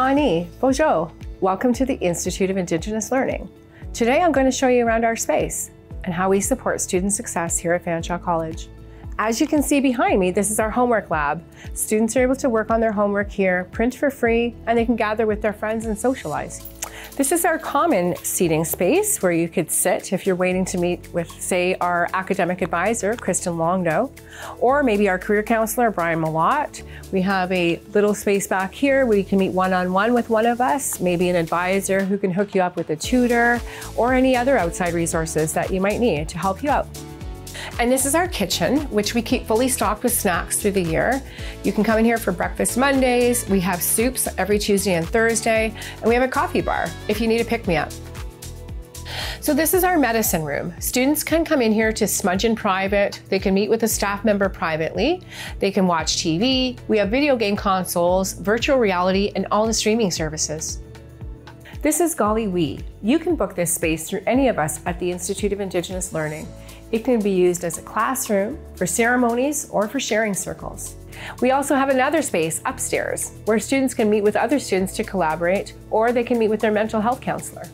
Ani, boozhoo. Welcome to the Institute of Indigenous Learning. Today I'm going to show you around our space and how we support student success here at Fanshawe College. As you can see behind me, this is our homework lab. Students are able to work on their homework here, print for free, and they can gather with their friends and socialize. This is our common seating space where you could sit if you're waiting to meet with, say, our academic advisor, Kristen Longdo, or maybe our career counselor, Brian Malott. We have a little space back here where you can meet one-on-one with one of us, maybe an advisor who can hook you up with a tutor, or any other outside resources that you might need to help you out. And this is our kitchen, which we keep fully stocked with snacks through the year. You can come in here for breakfast Mondays. We have soups every Tuesday and Thursday, and we have a coffee bar if you need a pick me up. So this is our medicine room. Students can come in here to smudge in private. They can meet with a staff member privately. They can watch TV. We have video game consoles, virtual reality, and all the streaming services. This is Golly Wee. You can book this space through any of us at the Institute of Indigenous Learning. It can be used as a classroom, for ceremonies, or for sharing circles. We also have another space upstairs where students can meet with other students to collaborate, or they can meet with their mental health counselor.